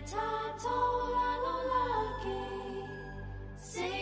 Tatola Lolaki. Sing.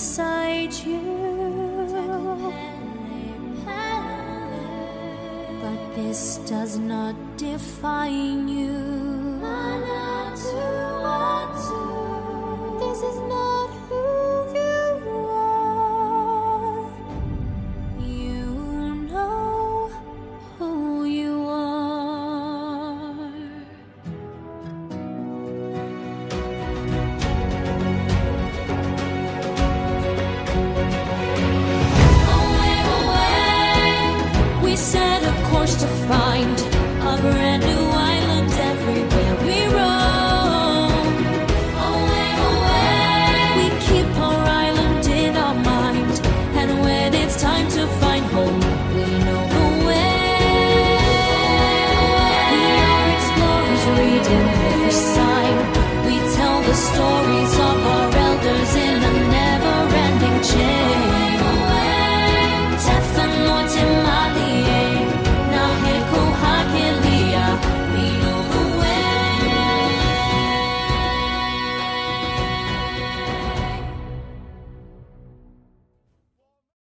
beside you. But this does not define you. Thank you.